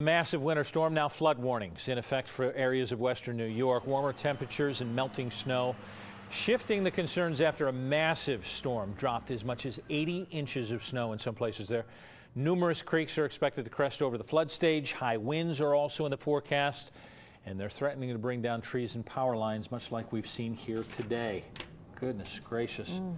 Massive winter storm, now flood warnings in effect for areas of western New York. Warmer temperatures and melting snow shifting the concerns after a massive storm dropped as much as 80 inches of snow in some places there. Numerous creeks are expected to crest over the flood stage. High winds are also in the forecast, and they're threatening to bring down trees and power lines, much like we've seen here today. Goodness gracious. Mm.